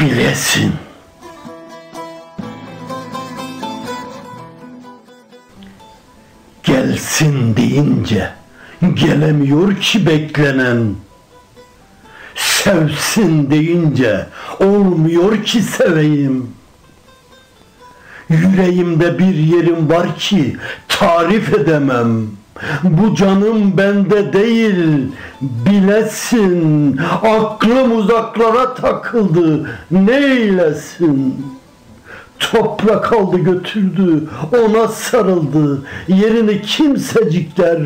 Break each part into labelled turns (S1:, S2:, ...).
S1: Bilesin. Gelsin deyince gelemiyor ki beklenen. Sevsin deyince olmuyor ki seveyim. Yüreğimde bir yerim var ki tarif edemem. Bu canım bende değil bilesin. Aklım uzaklara takıldı neylesin. Toprak aldı götürdü ona sarıldı. Yerini kimsecikler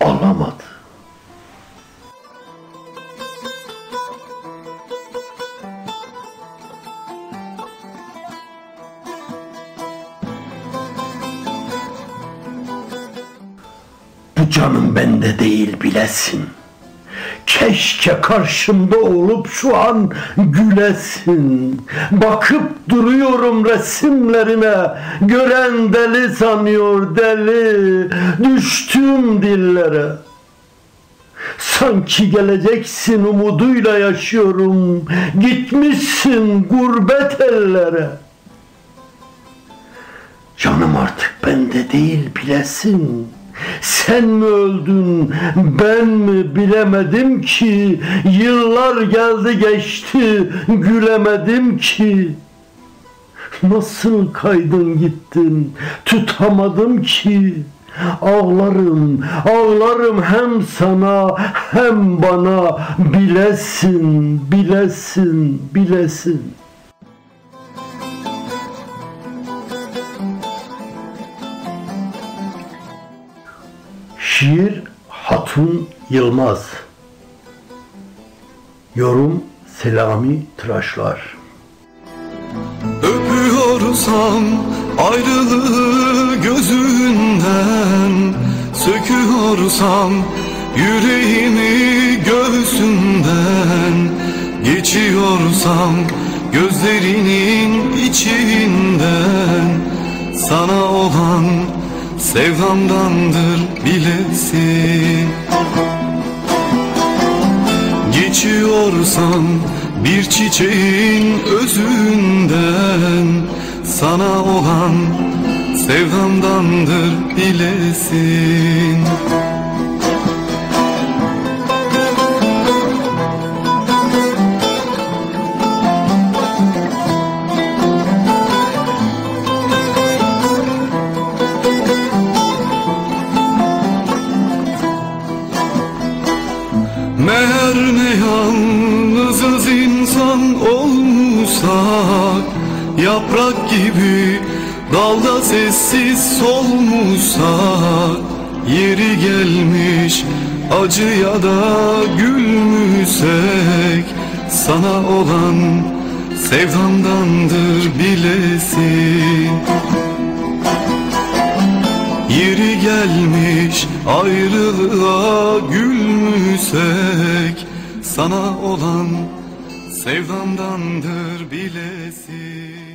S1: alamadı. Canım bende değil bilesin. Keşke karşımda olup şu an gülesin. Bakıp duruyorum resimlerine. Gören deli sanıyor deli. Düştüm dillere. Sanki geleceksin umuduyla yaşıyorum. Gitmişsin gurbet ellere. Canım artık bende değil bilesin. Sen mi öldün, ben mi bilemedim ki. Yıllar geldi geçti, gülemedim ki. Nasıl kaydın gittin, tutamadım ki. Ağlarım, ağlarım hem sana hem bana bilesin, bilesin, bilesin. Şiir Hatun Yılmaz. Yorum Selami Tıraşlar.
S2: Öpüyorsam ayrılığı gözünden. Söküyorsam yüreğimi göğsünden. Geçiyorsam gözlerinin içinden. Sana olan sevdamdandır bilesin Geçiyorsam bir çiçeğin özünden Sana olan sevdamdandır bilesin yalnızız insan olmuşsak Yaprak gibi dalda sessiz solmuşsak Yeri gelmiş acıya da gülmüşsek Sana olan sevdamdandır bilesin. Yeri gelmiş ayrılığa gülmüşsek Sana olan sevdamdandır bilesin